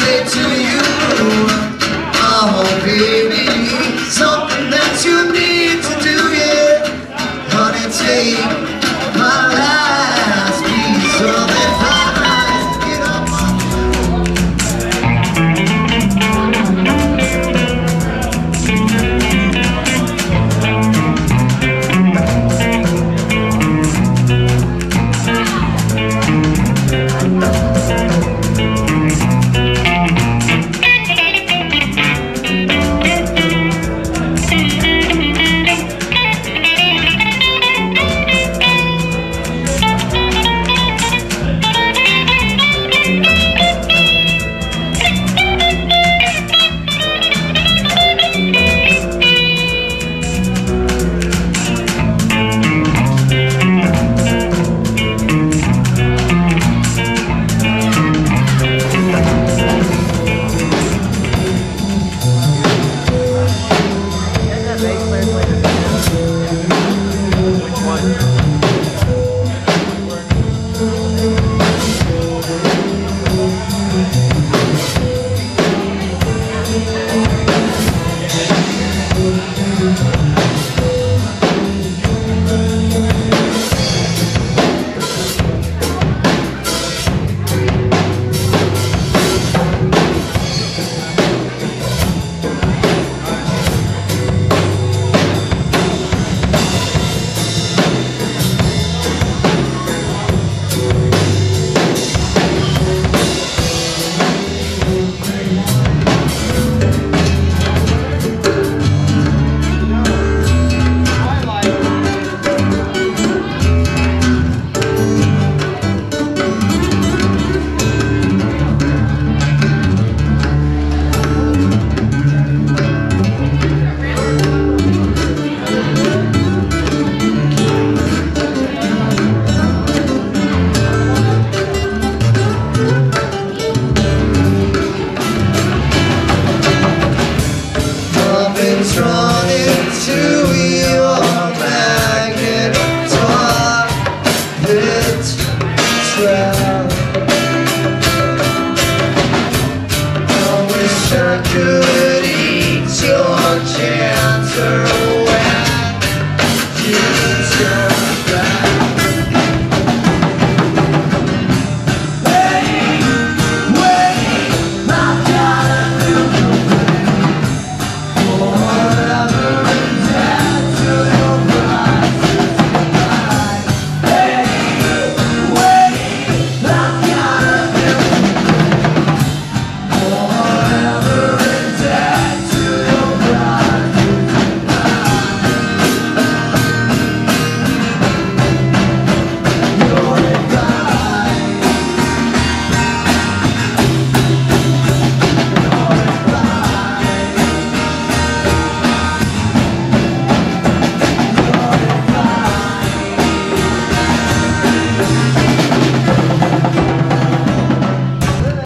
say to you Oh baby, something that you need to do, yeah Honey, take could